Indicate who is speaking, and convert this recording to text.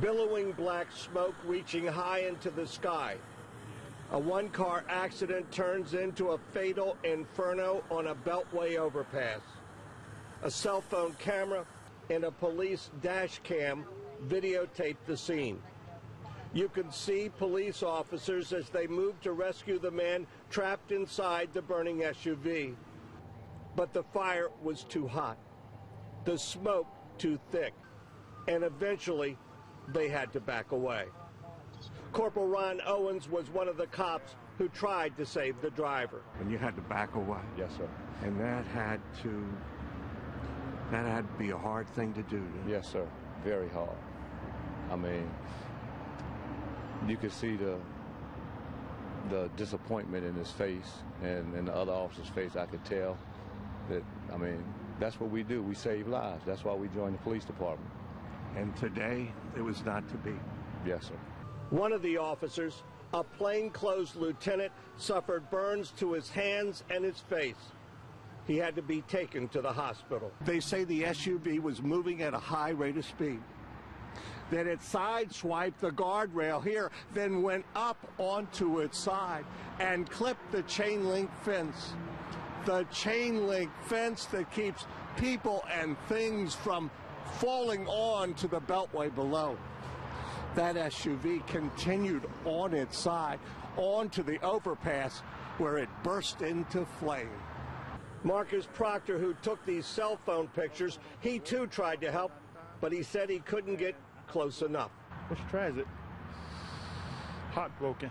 Speaker 1: billowing black smoke reaching high into the sky. A one car accident turns into a fatal inferno on a Beltway overpass. A cell phone camera and a police dash cam videotape the scene. You can see police officers as they move to rescue the man trapped inside the burning SUV. But the fire was too hot, the smoke too thick, and eventually they had to back away. Corporal Ron Owens was one of the cops who tried to save the driver.
Speaker 2: And you had to back away.
Speaker 3: Yes, sir.
Speaker 2: And that had to that had to be a hard thing to do.
Speaker 3: Yes, sir. Very hard. I mean, you could see the the disappointment in his face and in the other officer's face. I could tell that. I mean, that's what we do. We save lives. That's why we join the police department.
Speaker 2: And today it was not to be.
Speaker 3: Yes, sir.
Speaker 1: One of the officers, a plainclothes lieutenant, suffered burns to his hands and his face. He had to be taken to the hospital.
Speaker 2: They say the SUV was moving at a high rate of speed. That it sideswiped the guardrail here, then went up onto its side and clipped the chain link fence. The chain link fence that keeps people and things from falling on to the beltway below. That SUV continued on its side onto the overpass where it burst into flame.
Speaker 1: Marcus Proctor, who took these cell phone pictures, he too tried to help, but he said he couldn't get close enough.
Speaker 4: It's tragic. Heartbroken.